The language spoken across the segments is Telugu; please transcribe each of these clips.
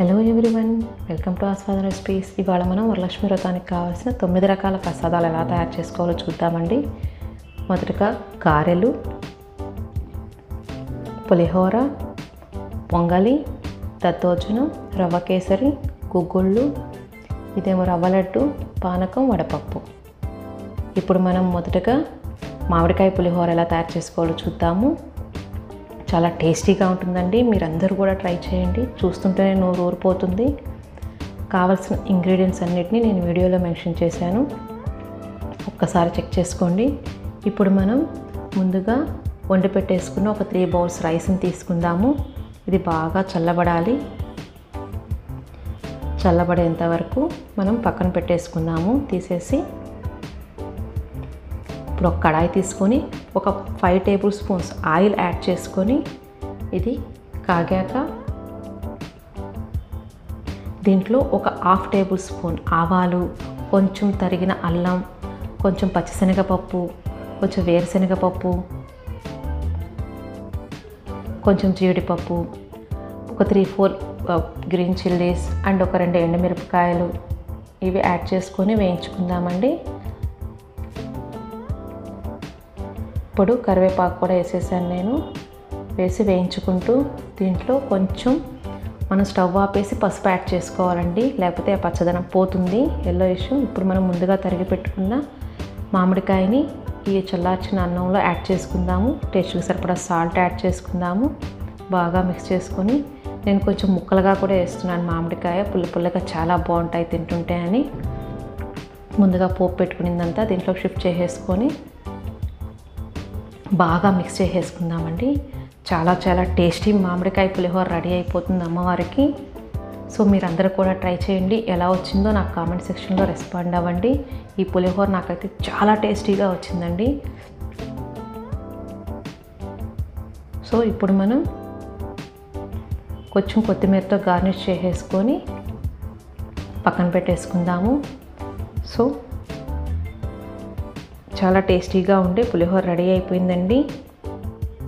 Hello everyone welcome to Aswada recipes ఇవాళ మనం వరలక్ష్మి వ్రతానికి కావాల్సిన తొమ్మిది రకాల ప్రసాదాలు ఎలా తయారు చేసుకోవాలో చూద్దామండి. మొదటగా గారెలు పులిహోర పొంగలి దద్దోజనం రవ్వ కేసరి గుగ్గుళ్ళు ఇదేమో రవ్వ లడ్డు పానకం వడపప్పు. ఇప్పుడు మనం మొదటగా మామిడికాయ పులిహోర ఎలా తయారు చేసుకోవాలో చూద్దాము. చాలా టేస్టీగా ఉంటుందండి. మీరందరూ కూడా ట్రై చేయండి. చూస్తుంటేనే నోరు ఊరిపోతుంది. కావాల్సిన ఇంగ్రీడియంట్స్ అన్నిటినీ నేను వీడియోలో మెన్షన్ చేశాను. ఒక్కసారి చెక్ చేసుకోండి. ఇప్పుడు మనం ముందుగా వండి పెట్టేసుకున్న ఒక త్రీ బౌల్స్ రైస్ని తీసుకుందాము. ఇది బాగా చల్లబడాలి. చల్లబడేంత వరకు మనం పక్కన పెట్టేసుకుందాము. తీసేసి ఇప్పుడు ఒక కడాయి తీసుకొని ఒక five table spoons oil add చేసుకొని ఇది కాగాక దీంట్లో ఒక హాఫ్ టేబుల్ స్పూన్ ఆవాలు కొంచెం తరిగిన అల్లం కొంచెం పచ్చిశనగపప్పు కొంచెం వేరుశనగపప్పు కొంచెం జీడిపప్పు ఒక three four green chillies and ఒక రెండు ఎండుమిరపకాయలు ఇవి యాడ్ చేసుకొని వేయించుకుందామండి. ఇప్పుడు కరివేపాకు కూడా వేసేసాను నేను. వేసి వేయించుకుంటూ దీంట్లో కొంచెం మనం స్టవ్ ఆపేసి పసుపు యాడ్ చేసుకోవాలండి. లేకపోతే ఆ పచ్చదనం పోతుంది. ఎల్లో ఇష్యూ ఇప్పుడు మనం ముందుగా తరిగి పెట్టుకున్న మామిడికాయని ఈ చల్లార్చిన అన్నంలో యాడ్ చేసుకుందాము. టేస్ట్కి సరిపడా సాల్ట్ యాడ్ చేసుకుందాము. బాగా మిక్స్ చేసుకొని నేను కొంచెం ముక్కలుగా కూడా వేస్తున్నాను మామిడికాయ. పుల్ల పుల్లగా చాలా బాగుంటాయి తింటుంటే అని. ముందుగా పోపు పెట్టుకునిందంతా దీంట్లో షిఫ్ట్ చేసేసుకొని బాగా మిక్స్ చేసేసుకుందామండి. చాలా చాలా టేస్టీ మామిడికాయ పులిహోర రెడీ అయిపోతుంది అమ్మవారికి. సో మీరందరూ కూడా ట్రై చేయండి. ఎలా వచ్చిందో నాకు కామెంట్ సెక్షన్లో రెస్పాండ్ అవ్వండి. ఈ పులిహోర నాకైతే చాలా టేస్టీగా వచ్చిందండి. సో ఇప్పుడు మనం కొంచెం కొత్తిమీరతో గార్నిష్ చేసేసుకొని పక్కన పెట్టేసుకుందాము. సో చాలా టేస్టీగా ఉండే పులిహోర రెడీ అయిపోయిందండి.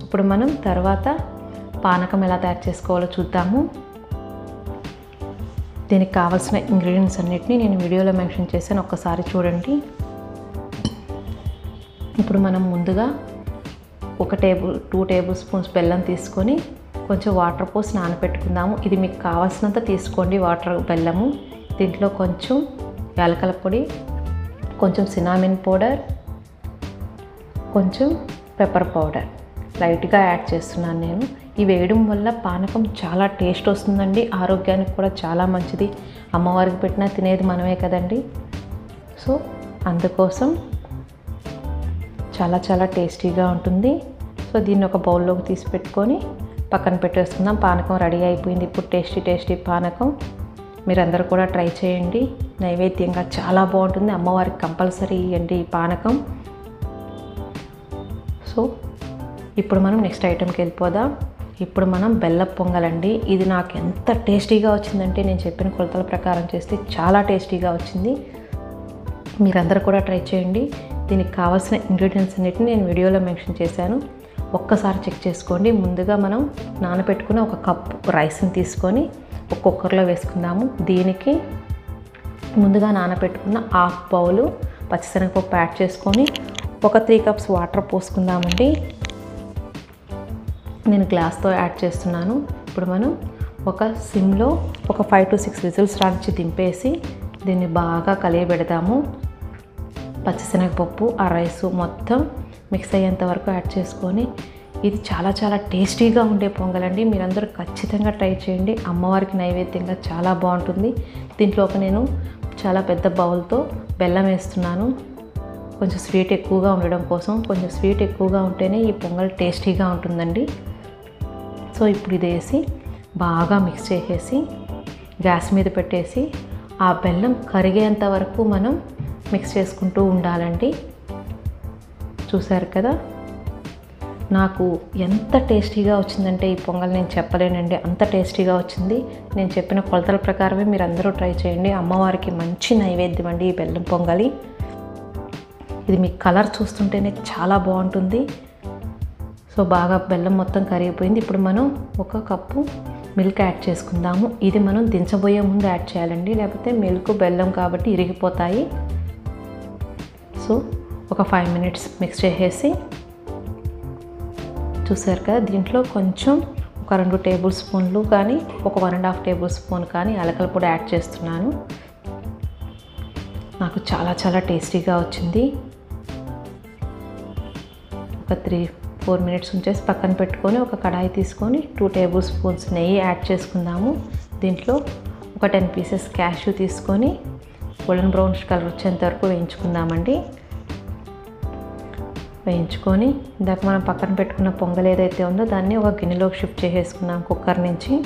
ఇప్పుడు మనం తర్వాత పానకం ఎలా తయారు చేసుకోవాలో చూద్దాము. దీనికి కావాల్సిన ఇంగ్రీడియంట్స్ అన్నిటిని నేను వీడియోలో మెన్షన్ చేశాను ఒక్కసారి చూడండి. ఇప్పుడు మనం ముందుగా ఒక టేబుల్ టూ టేబుల్ స్పూన్స్ బెల్లం తీసుకొని కొంచెం వాటర్ పోసి నానబెట్టుకుందాము. ఇది మీకు కావాల్సినంత తీసుకోండి వాటర్ బెల్లము. దీంట్లో కొంచెం యాలకల పొడి కొంచెం సినామిన్ పౌడర్ కొంచెం పెప్పర్ పౌడర్ లైట్గా యాడ్ చేస్తున్నాను నేను. ఇవి వేయడం వల్ల పానకం చాలా టేస్ట్ వస్తుందండి. ఆరోగ్యానికి కూడా చాలా మంచిది. అమ్మవారికి పెట్టినా తినేది మనమే కదండి. సో అందుకోసం చాలా చాలా టేస్టీగా ఉంటుంది. సో దీన్ని ఒక బౌల్లోకి తీసి పెట్టుకొని పక్కన పెట్టేసుకుందాం. పానకం రెడీ అయిపోయింది. ఇప్పుడు టేస్టీ టేస్టీ పానకం మీరందరూ కూడా ట్రై చేయండి. నైవేద్యంగా చాలా బాగుంటుంది. అమ్మవారికి కంపల్సరీ ఇవ్వండి ఈ పానకం. సో ఇప్పుడు మనం నెక్స్ట్ ఐటెంకి వెళ్ళిపోదాం. ఇప్పుడు మనం బెల్లం పొంగలండి. ఇది నాకు ఎంత టేస్టీగా వచ్చిందంటే నేను చెప్పిన కొలతల ప్రకారం చేస్తే చాలా టేస్టీగా వచ్చింది. మీరందరూ కూడా ట్రై చేయండి. దీనికి కావాల్సిన ఇంగ్రీడియంట్స్ అన్నిటిని నేను వీడియోలో మెన్షన్ చేశాను. ఒక్కసారి చెక్ చేసుకోండి. ముందుగా మనం నానబెట్టుకున్న ఒక కప్ రైస్ని తీసుకొని ఒక కుక్కర్లో వేసుకుందాము. దీనికి ముందుగా నానబెట్టుకున్న హాఫ్ బౌలు పచ్చిశనగపప్పు యాడ్ చేసుకొని ఒక త్రీ కప్స్ వాటర్ పోసుకుందామండి. నేను గ్లాస్తో యాడ్ చేస్తున్నాను. ఇప్పుడు మనం ఒక సిమ్లో ఒక ఫైవ్ టు సిక్స్ విజిల్స్ రానిచ్చి దింపేసి దీన్ని బాగా కలియబెడదాము పచ్చిశనగపప్పు ఆ రైస్ మొత్తం మిక్స్ అయ్యేంత వరకు యాడ్ చేసుకొని ఇది చాలా చాలా టేస్టీగా ఉండే పొంగలండి. మీరందరూ ఖచ్చితంగా ట్రై చేయండి. అమ్మవారికి నైవేద్యంగా చాలా బాగుంటుంది. దీంట్లోకి నేను చాలా పెద్ద బౌల్తో బెల్లం వేస్తున్నాను. కొంచెం స్వీట్ ఎక్కువగా ఉండడం కోసం కొంచెం స్వీట్ ఎక్కువగా ఉంటేనే ఈ పొంగల్ టేస్టీగా ఉంటుందండి. సో ఇప్పుడు ఇది వేసి బాగా మిక్స్ చేసేసి గ్యాస్ మీద పెట్టేసి ఆ బెల్లం కరిగేంత వరకు మనం మిక్స్ చేసుకుంటూ ఉండాలండి. చూసారు కదా? నాకు ఎంత టేస్టీగా వచ్చిందంటే ఈ పొంగల్ నేను చెప్పలేనండి. అంత టేస్టీగా వచ్చింది. నేను చెప్పిన కొలతల ప్రకారమే మీరు అందరూ ట్రై చేయండి. అమ్మవారికి మంచి నైవేద్యం అండి ఈ బెల్లం పొంగలి. ఇది మీ కలర్ చూస్తుంటేనే చాలా బాగుంటుంది. సో బాగా బెల్లం మొత్తం కరిగిపోయింది. ఇప్పుడు మనం ఒక కప్పు మిల్క్ యాడ్ చేసుకుందాము. ఇది మనం దించబోయే ముందు యాడ్ చేయాలండి. లేకపోతే మిల్క్ బెల్లం కాబట్టి ఇరిగిపోతాయి. సో ఒక ఫైవ్ మినిట్స్ మిక్స్ చేసేసి చూసారు కదా దీంట్లో కొంచెం ఒక రెండు టేబుల్ స్పూన్లు కానీ ఒక one and half tablespoon కానీ అలకల పొడి యాడ్ చేస్తున్నాను. నాకు చాలా చాలా టేస్టీగా వచ్చింది. ఒక త్రీ ఫోర్ మినిట్స్ ఉంచేసి పక్కన పెట్టుకొని ఒక కడాయి తీసుకొని టూ టేబుల్ స్పూన్స్ నెయ్యి యాడ్ చేసుకుందాము. దీంట్లో ఒక టెన్ పీసెస్ క్యాష్యూ తీసుకొని గోల్డెన్ బ్రౌన్ కలర్ వచ్చేంత వరకు వేయించుకుందామండి. వేయించుకొని ఇందాక మనం పక్కన పెట్టుకున్న పొంగల్ ఏదైతే ఉందో దాన్ని ఒక గిన్నెలోకి షిఫ్ట్ చేసేసుకుందాం కుక్కర్ నుంచి.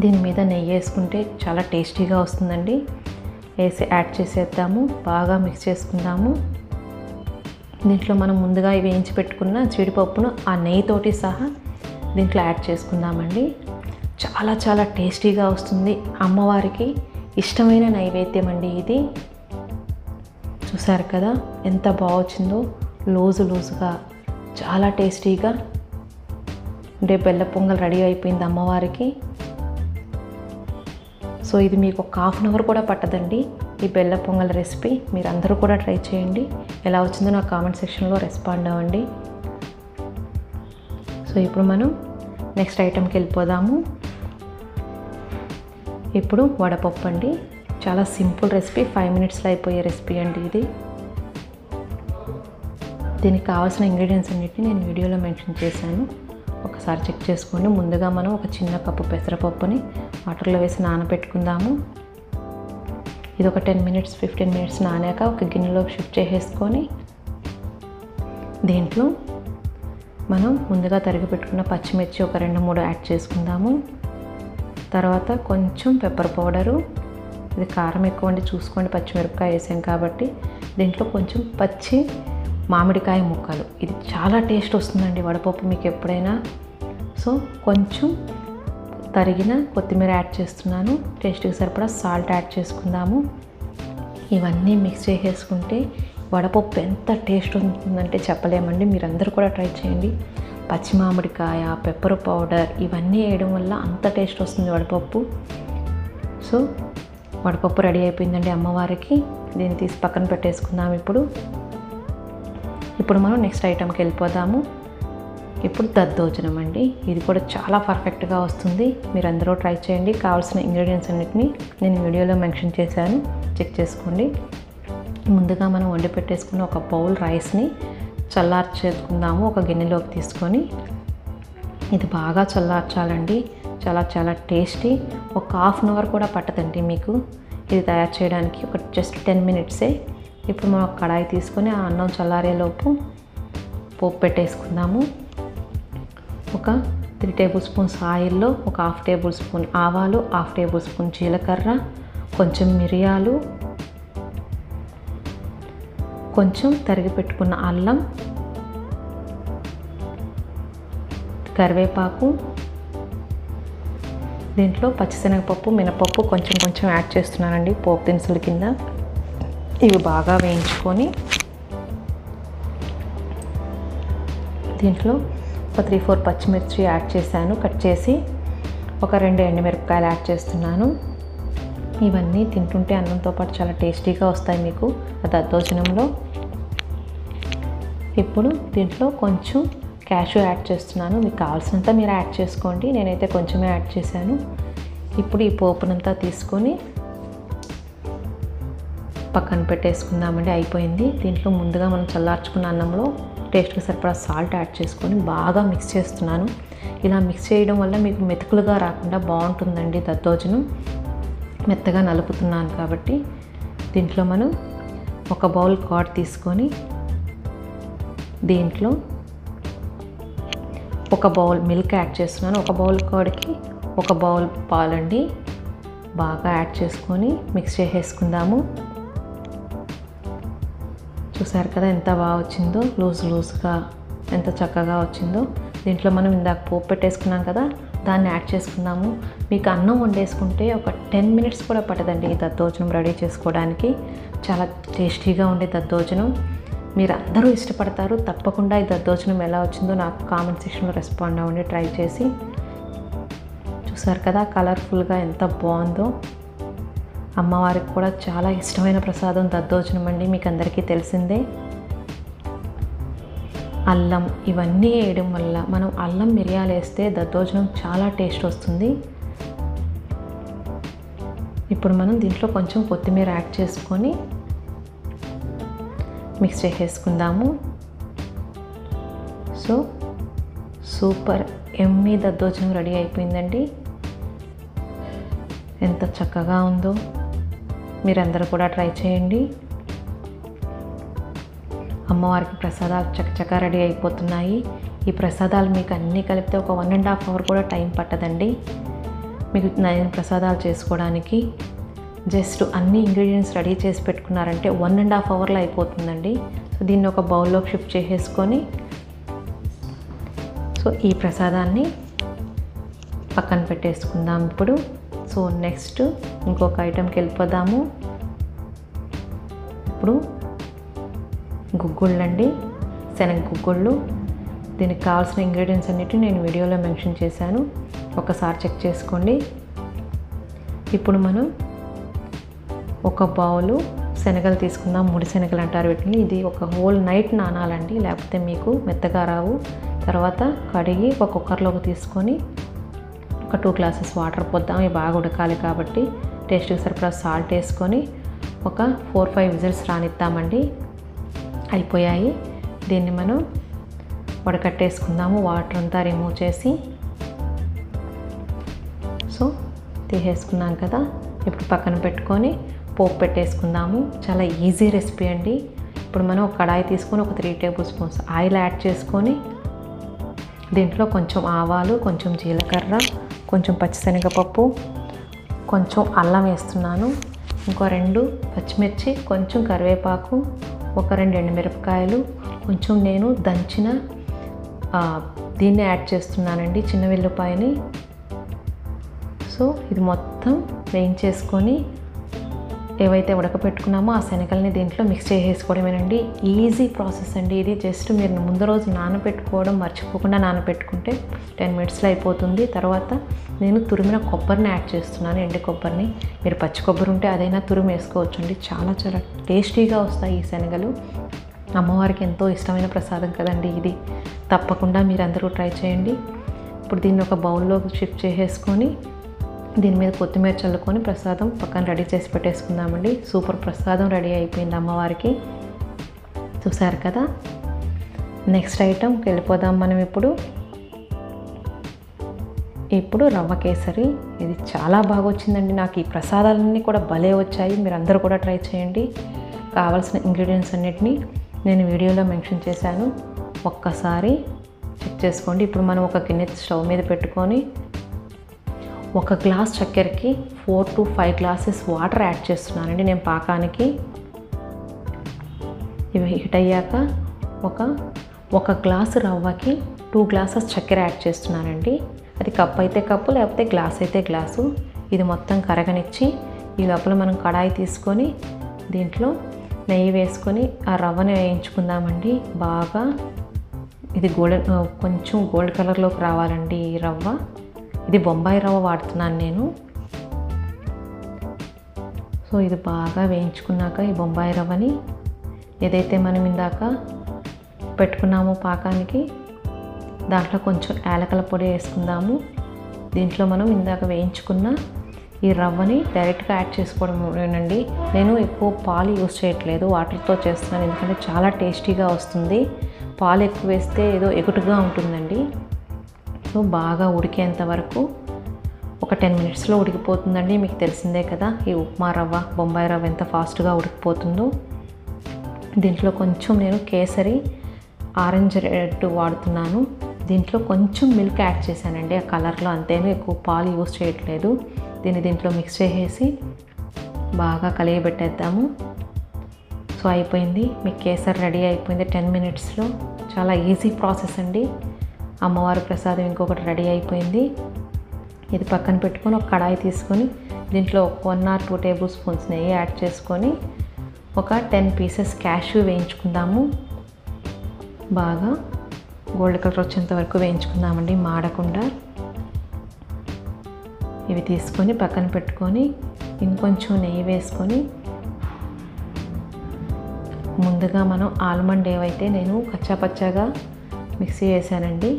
దీని మీద నెయ్యి వేసుకుంటే చాలా టేస్టీగా వస్తుందండి. వేసి యాడ్ చేసేద్దాము బాగా మిక్స్ చేసుకుందాము. దీంట్లో మనం ముందుగా వేయించి పెట్టుకున్న జీడిపప్పును ఆ నెయ్యితోటి సహా దీంట్లో యాడ్ చేసుకుందామండి. చాలా చాలా టేస్టీగా వస్తుంది. అమ్మవారికి ఇష్టమైన నైవేద్యం అండి ఇది. చూసారు కదా ఎంత బాగొచ్చిందో. లూజు లూజుగా చాలా టేస్టీగా. అంటే బెల్ల పొంగల్ రెడీ అయిపోయింది అమ్మవారికి. సో ఇది మీకు ఒక హాఫ్ అన్ అవర్ కూడా పట్టదండి. ఈ బెల్ల పొంగల్ రెసిపీ మీరు అందరూ కూడా ట్రై చేయండి. ఎలా వచ్చిందో నాకు కామెంట్ సెక్షన్లో రెస్పాండ్ అవ్వండి. సో ఇప్పుడు మనం నెక్స్ట్ ఐటెంకి వెళ్ళిపోదాము. ఇప్పుడు వడపప్పు అండి. చాలా సింపుల్ రెసిపీ ఫైవ్ మినిట్స్లో అయిపోయే రెసిపీ అండి ఇది. దీనికి కావాల్సిన ఇంగ్రీడియంట్స్ అన్నిటిని నేను వీడియోలో మెన్షన్ చేశాను. ఒకసారి చెక్ చేసుకోండి. ముందుగా మనం ఒక చిన్న కప్పు పెసరపప్పుని వాటర్లో వేసి నానబెట్టుకుందాము. ఇది ఒక టెన్ మినిట్స్ ఫిఫ్టీన్ మినిట్స్ నానాక ఒక గిన్నెలోకి షిఫ్ట్ చేసేసుకొని దీంట్లో మనం ముందుగా తరిగి పెట్టుకున్న పచ్చిమిర్చి ఒక రెండు మూడు యాడ్ చేసుకుందాము. తర్వాత కొంచెం పెప్పర్ పౌడరు ఇది కారం ఎక్కువ అండి చూసుకోండి పచ్చిమిరపకాయ వేసాం కాబట్టి. దీంట్లో కొంచెం పచ్చి మామిడికాయ ముక్కలు. ఇది చాలా టేస్ట్ వస్తుందండి వడపప్పు మీకు ఎప్పుడైనా. సో కొంచెం తరిగిన కొత్తిమీర యాడ్ చేస్తున్నాను. టేస్ట్కి సరిపడా సాల్ట్ యాడ్ చేసుకుందాము. ఇవన్నీ మిక్స్ చేసేసుకుంటే వడపప్పు ఎంత టేస్ట్ ఉంటుందంటే చెప్పలేమండి. మీరందరూ కూడా ట్రై చేయండి. పచ్చి మామిడికాయ పెప్పర్ పౌడర్ ఇవన్నీ వేయడం వల్ల అంత టేస్ట్ వస్తుంది వడపప్పు. సో వడపప్పు రెడీ అయిపోయిందండి అమ్మవారికి. దీన్ని తీసి పక్కన పెట్టేసుకుందాం ఇప్పుడు. ఇప్పుడు మనం నెక్స్ట్ ఐటెంకి వెళ్ళిపోదాము. ఇప్పుడు దద్దోజనం అండి. ఇది కూడా చాలా పర్ఫెక్ట్గా వస్తుంది. మీరు అందరూ ట్రై చేయండి. కావాల్సిన ఇంగ్రీడియంట్స్ అన్నిటిని నేను వీడియోలో మెన్షన్ చేశాను. చెక్ చేసుకోండి. ముందుగా మనం వండి పెట్టేసుకున్న ఒక బౌల్ రైస్ని చల్లార్చేసుకుందాము. ఒక గిన్నెలోకి తీసుకొని ఇది బాగా చల్లార్చాలండి. చాలా చాలా టేస్టీ. ఒక హాఫ్ అన్ అవర్ కూడా పట్టదండి మీకు. ఇది తయారు చేయడానికి ఒక జస్ట్ టెన్ మినిట్సే. ఇప్పుడు మనం ఒక కడాయి తీసుకొని ఆ అన్నం చల్లారేలోపు పోపు పెట్టేసుకుందాము. ఒక త్రీ టేబుల్ స్పూన్స్ ఆయిల్లో ఒక హాఫ్ టేబుల్ స్పూన్ ఆవాలు హాఫ్ టేబుల్ స్పూన్ జీలకర్ర కొంచెం మిరియాలు కొంచెం తరిగి పెట్టుకున్న అల్లం కరివేపాకు దీంట్లో పచ్చిశనగపప్పు మినపప్పు కొంచెం కొంచెం యాడ్ చేస్తున్నానండి పోపు దినుసుల కింద. ఇవి బాగా వేయించుకొని దీంట్లో ఒక త్రీ ఫోర్ పచ్చిమిర్చి యాడ్ చేశాను. కట్ చేసి ఒక రెండు ఎండుమిరపకాయలు యాడ్ చేస్తున్నాను. ఇవన్నీ తింటుంటే అన్నంతో పాటు చాలా టేస్టీగా వస్తాయి మీకు. ఆ దద్దోజనంలో ఇప్పుడు దీంట్లో కొంచెం క్యాషు యాడ్ చేస్తున్నాను. మీకు కావాల్సినంత మీరు యాడ్ చేసుకోండి. నేనైతే కొంచెమే యాడ్ చేశాను. ఇప్పుడు ఈ పోపునంతా తీసుకొని పక్కన పెట్టేసుకుందామండి. అయిపోయింది. దీంట్లో ముందుగా మనం చల్లార్చుకున్న అన్నంలో టేస్ట్కి సరిపడా సాల్ట్ యాడ్ చేసుకొని బాగా మిక్స్ చేస్తున్నాను. ఇలా మిక్స్ చేయడం వల్ల మీకు మెతుకులుగా రాకుండా బాగుంటుందండి దద్దోజనం. మెత్తగా నలుపుతున్నాను కాబట్టి దీంట్లో మనం ఒక బౌల్ కాడ్ తీసుకొని దీంట్లో ఒక బౌల్ మిల్క్ యాడ్ చేస్తున్నాను. ఒక బౌల్ కాడ్కి ఒక బౌల్ పాలండి. బాగా యాడ్ చేసుకొని మిక్స్ చేసేసుకుందాము. చూసారు కదా ఎంత బాగా వచ్చిందో లూజ్ లూజ్గా ఎంత చక్కగా వచ్చిందో. దీంట్లో మనం ఇందాక పోపు పెట్టేసుకున్నాం కదా దాన్ని యాడ్ చేసుకుందాము. మీకు అన్నం వండేసుకుంటే ఒక టెన్ మినిట్స్ కూడా పట్టదండి ఈ దద్దోజనం రెడీ చేసుకోవడానికి. చాలా టేస్టీగా ఉండే దద్దోజనం. మీరు అందరూ ఇష్టపడతారు తప్పకుండా ఈ దద్దోజనం ఎలా వచ్చిందో నాకు కామెంట్ సెక్షన్లో రెస్పాండ్ అవ్వండి ట్రై చేసి. చూసారు కదా కలర్ఫుల్గా ఎంత బాగుందో. అమ్మవారికి కూడా చాలా ఇష్టమైన ప్రసాదం దద్దోజనం అండి మీకు అందరికీ తెలిసిందే. అల్లం ఇవన్నీ వేయడం వల్ల మనం అల్లం మిరియాలు వేస్తే దద్దోజనం చాలా టేస్ట్ వస్తుంది. ఇప్పుడు మనం దీంట్లో కొంచెం కొత్తిమీర యాడ్ చేసుకొని మిక్స్ చేసేసుకుందాము. So super yummy daddojanam ready అయిపోయిందండి. ఎంత చక్కగా ఉందో. మీరందరూ కూడా ట్రై చేయండి. అమ్మవారికి ప్రసాదాలు చకచక రెడీ అయిపోతున్నాయి. ఈ ప్రసాదాలు మీకు అన్నీ కలిపితే ఒక వన్ అండ్ హాఫ్ అవర్ కూడా టైం పట్టదండి. మీకు నైన్ ప్రసాదాలు చేసుకోవడానికి జస్ట్ అన్ని ఇంగ్రీడియంట్స్ రెడీ చేసి పెట్టుకున్నారంటే వన్ అండ్ హాఫ్ అవర్లో అయిపోతుందండి. సో దీన్ని ఒక బౌల్లోకి షిఫ్ట్ చేసేసుకొని సో ఈ ప్రసాదాన్ని పక్కన పెట్టేసుకుందాం ఇప్పుడు. సో నెక్స్ట్ ఇంకొక ఐటెంకి వెళ్ళిపోదాము. ఇప్పుడు గుగ్గుళ్ళు అండి శనగ గుగ్గుళ్ళు. దీనికి కావాల్సిన ఇంగ్రీడియంట్స్ అన్నిటి నేను వీడియోలో మెన్షన్ చేశాను. ఒకసారి చెక్ చేసుకోండి. ఇప్పుడు మనం ఒక బౌలు శనగలు తీసుకుందాం. ముడి శనగలు అంటారు వీటిని. ఇది ఒక హోల్ నైట్ నానాలండి లేకపోతే మీకు మెత్తగా రావు. తర్వాత కడిగి ఒక కుక్కర్లోకి తీసుకొని ఒక టూ గ్లాసెస్ వాటర్ పోద్దాం ఇవి బాగా ఉడకాలి కాబట్టి టేస్ట్కి సరిపడా సాల్ట్ వేసుకొని ఒక ఫోర్ ఫైవ్ విజిల్స్ రానిద్దామండి. అయిపోయాయి. దీన్ని మనం వడకట్టేసుకుందాము. వాటర్ అంతా రిమూవ్ చేసి. సో తీసేసుకున్నాం కదా. ఇప్పుడు పక్కన పెట్టుకొని పోపు పెట్టేసుకుందాము. చాలా ఈజీ రెసిపీ అండి. ఇప్పుడు మనం ఒక కడాయి తీసుకొని ఒక three table spoons oil add చేసుకొని దీంట్లో కొంచెం ఆవాలు కొంచెం జీలకర్ర కొంచెం పచ్చిశనగపప్పు కొంచెం అల్లం వేస్తున్నాను. ఇంకో రెండు పచ్చిమిర్చి కొంచెం కరివేపాకు ఒక రెండు ఎండుమిరపకాయలు కొంచెం నేను దంచిన దీన్ని యాడ్ చేస్తున్నానండి చిన్న వెల్లుపాయని. సో ఇది మొత్తం వేయించేసుకొని ఏవైతే ఉడకపెట్టుకున్నామో ఆ శనగల్ని దీంట్లో మిక్స్ చేసేసుకోవడమేనండి. ఈజీ ప్రాసెస్ అండి ఇది. జస్ట్ మీరు ముందు రోజు నానబెట్టుకోవడం మర్చిపోకుండా నానబెట్టుకుంటే టెన్ మినిట్స్లో అయిపోతుంది. తర్వాత నేను తురిమిన కొబ్బరిని యాడ్ చేస్తున్నాను ఎండి కొబ్బరిని. మీరు పచ్చి కొబ్బరి ఉంటే అదైనా తురిమి వేసుకోవచ్చు అండి చాలా చాలా టేస్టీగా వస్తాయి ఈ శనగలు. అమ్మవారికి ఎంతో ఇష్టమైన ప్రసాదం కదండి ఇది. తప్పకుండా మీరందరూ ట్రై చేయండి. ఇప్పుడు దీన్ని ఒక బౌల్లో షిఫ్ట్ చేసేసుకొని దీని మీద కొత్తిమీర చల్లుకొని ప్రసాదం పక్కన రెడీ చేసి పెట్టేసుకుందామండి. సూపర్ ప్రసాదం రెడీ అయిపోయింది అమ్మవారికి. చూసారు కదా? నెక్స్ట్ ఐటెంకి వెళ్ళిపోదాం మనం ఇప్పుడు. ఇప్పుడు రవ్వ కేసరి. ఇది చాలా బాగా వచ్చిందండి. నాకు ఈ ప్రసాదాలన్నీ కూడా భలే వచ్చాయి. మీరు అందరూ కూడా ట్రై చేయండి. కావాల్సిన ఇంగ్రీడియంట్స్ అన్నిటినీ నేను వీడియోలో మెన్షన్ చేశాను. ఒక్కసారి చెక్ చేసుకోండి. ఇప్పుడు మనం ఒక గిన్నె స్టవ్ మీద పెట్టుకొని ఒక glass చక్కెరకి four to five glasses water add చేస్తున్నానండి. నేను పాకానికి ఇవి హీట్ అయ్యాక ఒక ఒక గ్లాసు రవ్వకి టూ గ్లాసెస్ చక్కెర యాడ్ చేస్తున్నానండి. అది కప్ అయితే కప్పు లేకపోతే గ్లాస్ అయితే గ్లాసు. ఇది మొత్తం కరగనిచ్చి ఈ లోపల మనం కడాయి తీసుకొని దీంట్లో నెయ్యి వేసుకొని ఆ రవ్వని వేయించుకుందామండి. బాగా ఇది గోల్డ్ కొంచెం గోల్డ్ కలర్లోకి రావాలండి ఈ రవ్వ. ఇది బొంబాయి రవ్వ వాడుతున్నాను నేను. సో ఇది బాగా వేయించుకున్నాక ఈ బొంబాయి రవ్వని ఏదైతే మనం ఇందాక పెట్టుకున్నామో పాకానికి దాంట్లో కొంచెం యాలకల పొడి వేసుకుందాము. దీంట్లో మనం ఇందాక వేయించుకున్న ఈ రవ్వని డైరెక్ట్గా యాడ్ చేసుకోవడమేనండి. నేను ఎక్కువ పాలు యూస్ చేయట్లేదు వాటర్తో చేస్తున్నాను ఎందుకంటే చాలా టేస్టీగా వస్తుంది. పాలు ఎక్కువ వేస్తే ఏదో ఎగుటుగా ఉంటుందండి. సో బాగా ఉడికేంత వరకు ఒక టెన్ మినిట్స్లో ఉడికిపోతుందండి మీకు తెలిసిందే కదా. ఈ ఉప్మా రవ్వ బొంబాయి రవ్వ ఎంత ఫాస్ట్గా ఉడికిపోతుందో. దీంట్లో కొంచెం నేను కేసరి ఆరెంజ్ రెడ్ వాడుతున్నాను. దీంట్లో కొంచెం మిల్క్ యాడ్ చేశానండి ఆ కలర్లో అంతేను. ఎక్కువ పాలు యూస్ చేయట్లేదు. దీన్ని దీంట్లో మిక్స్ చేసేసి బాగా కలియబెట్టేద్దాము. సో అయిపోయింది. మీకు కేసరి రెడీ అయిపోయింది టెన్ మినిట్స్లో. చాలా ఈజీ ప్రాసెస్ అండి. అమ్మవారి ప్రసాదం ఇంకొకటి రెడీ అయిపోయింది. ఇది పక్కన పెట్టుకొని ఒక కడాయి తీసుకొని దీంట్లో one or two table spoons నెయ్యి యాడ్ చేసుకొని ఒక టెన్ పీసెస్ క్యాష్యూ వేయించుకుందాము. బాగా గోల్డ్ కలర్ వచ్చేంత వరకు వేయించుకుందామండి మాడకుండా. ఇవి తీసుకొని పక్కన పెట్టుకొని ఇంకొంచెం నెయ్యి వేసుకొని ముందుగా మనం ఆల్మండ్ ఏవైతే నేను కచ్చాపచ్చాగా మిక్సీ వేసానండి.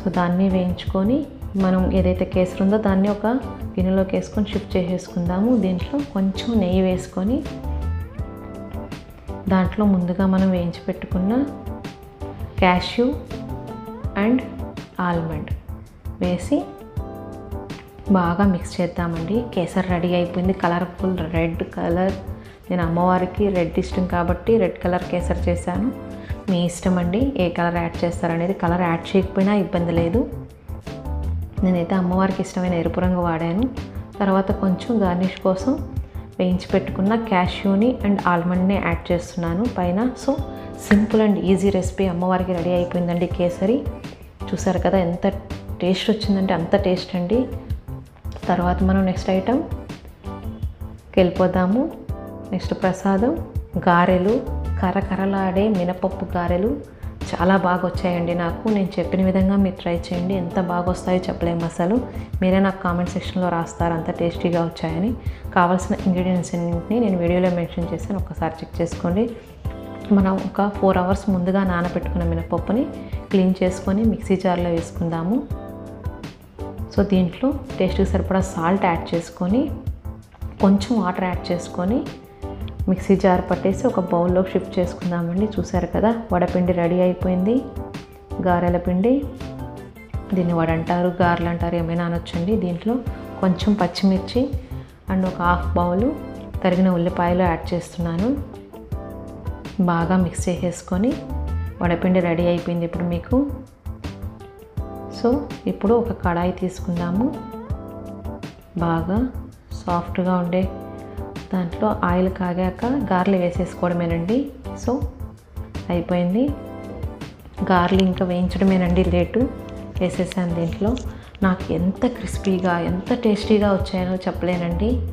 సో దాన్ని వేయించుకొని మనం ఏదైతే కేసరి ఉందో దాన్ని ఒక గిన్నెలోకి వేసుకొని షిఫ్ట్ చేసేసుకుందాము. దీంట్లో కొంచెం నెయ్యి వేసుకొని దాంట్లో ముందుగా మనం వేయించి పెట్టుకున్న క్యాష్యూ అండ్ ఆల్మండ్ వేసి బాగా మిక్స్ చేద్దామండి. కేసర్ రెడీ అయిపోయింది. Colourful red colour. నేను అమ్మవారికి రెడ్ ఇష్టం కాబట్టి రెడ్ కలర్ కేసర్ చేశాను. మీ ఇష్టం అండి. ఏ కలర్ యాడ్ చేస్తారనేది కలర్ యాడ్ చేయకపోయినా ఇబ్బంది లేదు. నేనైతే అమ్మవారికి ఇష్టమైన ఎరుపు రంగు వాడాను. తర్వాత కొంచెం గార్నిష్ కోసం వేయించి పెట్టుకున్న క్యాష్యూని అండ్ ఆల్మండ్ని యాడ్ చేస్తున్నాను పైన. So simple and easy recipe అమ్మవారికి రెడీ అయిపోయిందండి కేసరి. చూసారు కదా ఎంత టేస్ట్ వచ్చిందంటే అంత టేస్ట్ అండి. తర్వాత మనం నెక్స్ట్ ఐటమ్కి వెళ్ళిపోదాము నెక్స్ట్ ప్రసాదం గారెలు కరకరలాడే మినపప్పు గారెలు చాలా బాగా వచ్చాయండి నాకు. నేను చెప్పిన విధంగా మీరు ట్రై చేయండి. ఎంత బాగా వస్తాయో చెప్పలేము అసలు. మీరే నాకు కామెంట్ సెక్షన్లో రాస్తారు. అంత టేస్టీగా వచ్చాయని. కావాల్సిన ఇంగ్రీడియంట్స్ అన్నింటినీ నేను వీడియోలో మెన్షన్ చేశాను. ఒకసారి చెక్ చేసుకోండి. మనం ఒక ఫోర్ అవర్స్ ముందుగా నానబెట్టుకున్న మినపప్పుని క్లీన్ చేసుకొని మిక్సీ జార్లో వేసుకుందాము. సో దీంట్లో టేస్ట్కి సరిపడా సాల్ట్ యాడ్ చేసుకొని కొంచెం వాటర్ యాడ్ చేసుకొని మిక్సీ జార్ పట్టేసి ఒక బౌల్లో షిఫ్ట్ చేసుకుందామండి. చూసారు కదా వడపిండి రెడీ అయిపోయింది. గారెల పిండి దీన్ని వడ అంటారు గారెలు అంటారు ఏమైనా అనొచ్చండి దీంట్లో. కొంచెం పచ్చిమిర్చి అండ్ ఒక హాఫ్ బౌలు తరిగిన ఉల్లిపాయలు యాడ్ చేస్తున్నాను. బాగా మిక్స్ చేసేసుకొని వడపిండి రెడీ అయిపోయింది ఇప్పుడు మీకు. సో ఇప్పుడు ఒక కడాయి తీసుకుందాము. బాగా సాఫ్ట్గా ఉండే దాంట్లో ఆయిల్ కాగాక గార్లు వేసేసుకోవడమేనండి. సో అయిపోయింది. గార్లు ఇంకా వేయించడమేనండి లేటు. వేసేసాను దీంట్లో. నాకు ఎంత క్రిస్పీగా ఎంత టేస్టీగా వచ్చాయో చెప్పలేనండి.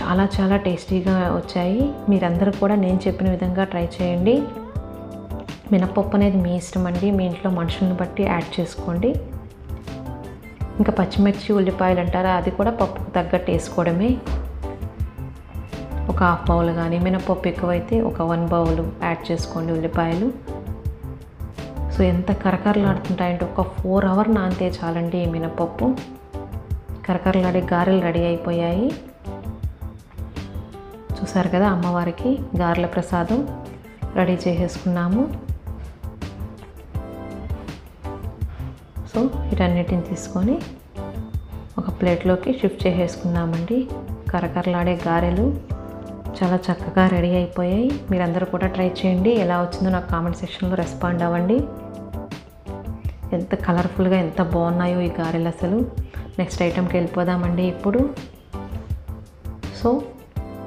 చాలా చాలా టేస్టీగా వచ్చాయి. మీరందరూ కూడా నేను చెప్పిన విధంగా ట్రై చేయండి. మినపప్పు అనేది మీ ఇష్టం అండి మీ ఇంట్లో మనుషులను బట్టి యాడ్ చేసుకోండి. ఇంకా పచ్చిమిర్చి ఉల్లిపాయలు అంటారా? అది కూడా పప్పుకు తగ్గట్టు వేసుకోవడమే. ఒక హాఫ్ బౌల్ కానీ మినపప్పు ఎక్కువైతే ఒక వన్ బౌల్ యాడ్ చేసుకోండి ఉల్లిపాయలు. సో ఎంత కరకరలాడుతుంటాయంటే ఒక ఫోర్ అవర్ నానితే చాలండి ఈ మినపప్పు. కరకరలాడే గారెలు రెడీ అయిపోయాయి. చూసారు కదా అమ్మవారికి గారెల ప్రసాదం రెడీ చేసేసుకున్నాము. సో వీటన్నిటిని తీసుకొని ఒక ప్లేట్లోకి షిఫ్ట్ చేసేసుకున్నామండి. కరకరలాడే గారెలు. చాలా చక్కగా రెడీ అయిపోయాయి. మీరందరూ కూడా ట్రై చేయండి. ఎలా వచ్చిందో నాకు కామెంట్ సెక్షన్లో రెస్పాండ్ అవ్వండి. ఎంత కలర్ఫుల్గా ఎంత బాగున్నాయో ఈ గారెలు అసలు. నెక్స్ట్ ఐటెంకి వెళ్ళిపోదామండి ఇప్పుడు. సో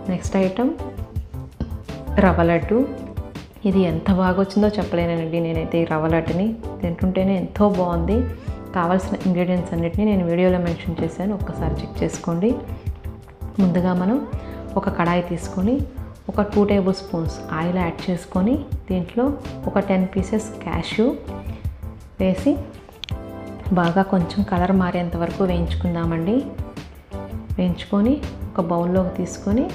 నెక్స్ట్ ఐటమ్ రవ్వ లడ్డు. ఇది ఎంత బాగా వచ్చిందో చెప్పలేనండి నేనైతే ఈ రవ్వ లడ్డుని. తింటుంటేనే ఎంతో బాగుంది. కావాల్సిన ఇంగ్రీడియంట్స్ అన్నిటిని నేను వీడియోలో మెన్షన్ చేశాను. ఒక్కసారి చెక్ చేసుకోండి. ముందుగా మనం ఒక కడాయి తీసుకొని ఒక two table spoons oil add చేసుకొని దీంట్లో ఒక టెన్ పీసెస్ క్యాష్యూ వేసి బాగా కొంచెం కలర్ మారేంత వరకు వేయించుకుందామండి. వేయించుకొని ఒక బౌల్లోకి తీసుకొని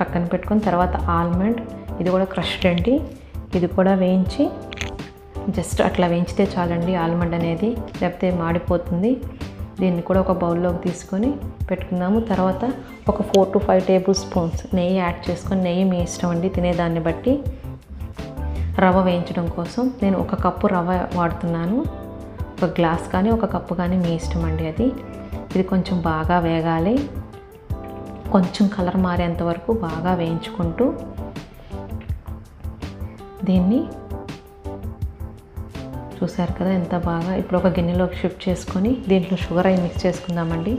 పక్కన పెట్టుకొని తర్వాత ఆల్మండ్ ఇది కూడా క్రష్డ్ అండి. ఇది కూడా వేయించి జస్ట్ అట్లా వేయించితే చాలండి ఆల్మండ్ అనేది లేకపోతే మాడిపోతుంది. దీన్ని కూడా ఒక బౌల్లోకి తీసుకొని పెట్టుకుందాము తర్వాత ఒక four to five table spoons నెయ్యి యాడ్ చేసుకొని నెయ్యి మీ ఇష్టం అండి తినేదాన్ని బట్టి. రవ్వ వేయించడం కోసం నేను ఒక కప్పు రవ్వ వాడుతున్నాను. ఒక గ్లాస్ కానీ ఒక కప్పు కానీ మీ ఇష్టం అండి అది. ఇది కొంచెం బాగా వేగాలి. కొంచెం కలర్ మారేంత వరకు బాగా వేయించుకుంటూ దీన్ని చూసారు కదా ఎంత బాగా. ఇప్పుడు ఒక గిన్నెలోకి షిఫ్ట్ చేసుకొని దీంట్లో షుగర్ అయి మిక్స్ చేసుకుందామండి.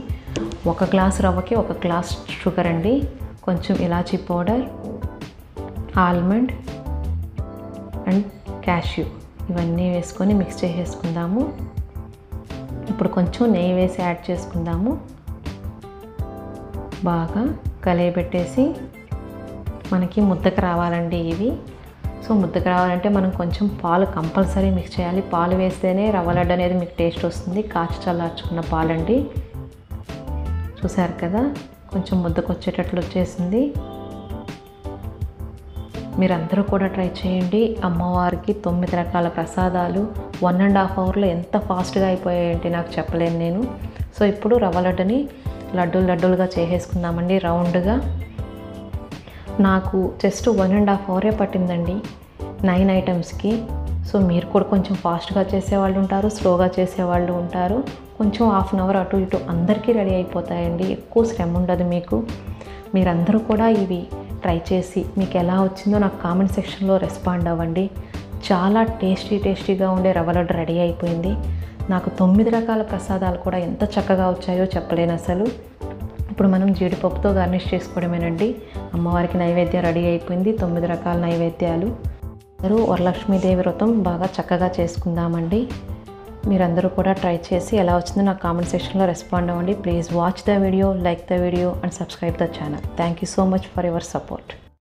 ఒక గ్లాస్ రవ్వకి ఒక గ్లాస్ షుగర్ అండి. కొంచెం ఇలాచీ పౌడర్ ఆల్మండ్ అండ్ క్యాష్యూ. ఇవన్నీ వేసుకొని మిక్స్ చేసేసుకుందాము. ఇప్పుడు కొంచెం నెయ్యి వేసి యాడ్ చేసుకుందాము. బాగా కలియబెట్టేసి మనకి ముద్దకు రావాలండి ఇవి. సో ముద్దకు రావాలంటే మనం కొంచెం పాలు కంపల్సరీ మిక్స్ చేయాలి. పాలు వేస్తేనే రవ్వ లడ్డు అనేది మీకు టేస్ట్ వస్తుంది. కాచి చల్లార్చుకున్న పాలండి. చూశారు కదా? కొంచెం ముద్దకు వచ్చేటట్లు వచ్చేసింది. మీరందరూ కూడా ట్రై చేయండి. అమ్మవారికి తొమ్మిది రకాల ప్రసాదాలు. వన్ అండ్ హాఫ్ అవర్లో ఎంత ఫాస్ట్గా అయిపోయాయంటే నాకు చెప్పలేను నేను. సో ఇప్పుడు రవ్వ లడ్డుని లడ్డూలు లడ్డూలుగా చేసేసుకుందామండి రౌండ్గా. నాకు జస్ట్ వన్ అండ్ హాఫ్ అవరే పట్టిందండి. నైన్ ఐటమ్స్కి. సో మీరు కూడా కొంచెం ఫాస్ట్గా చేసేవాళ్ళు ఉంటారు స్లోగా చేసేవాళ్ళు ఉంటారు. కొంచెం హాఫ్ అన్ అవర్ అటు ఇటు అందరికీ రెడీ అయిపోతాయండి. ఎక్కువ శ్రమ ఉండదు మీకు. మీరందరూ కూడా ఇవి ట్రై చేసి మీకు ఎలా వచ్చిందో నాకు కామెంట్ సెక్షన్లో రెస్పాండ్ అవ్వండి. చాలా టేస్టీ టేస్టీగా ఉండే రవ్వ లడ్డు రెడీ అయిపోయింది. నాకు తొమ్మిది రకాల ప్రసాదాలు కూడా ఎంత చక్కగా వచ్చాయో చెప్పలేను అసలు. ఇప్పుడు మనం జీడిపప్పుతో గార్నిష్ చేసుకోవడమేనండి. అమ్మవారికి నైవేద్యం రెడీ అయిపోయింది. తొమ్మిది రకాల నైవేద్యాలు. అందరూ వరలక్ష్మీదేవి వ్రతం బాగా చక్కగా చేసుకుందామండి. మీరందరూ కూడా ట్రై చేసి ఎలా వచ్చిందో నాకు కామెంట్ సెక్షన్లో రెస్పాండ్ అవ్వండి. Please watch the video like the video and subscribe the channel. Thank you so much for your support.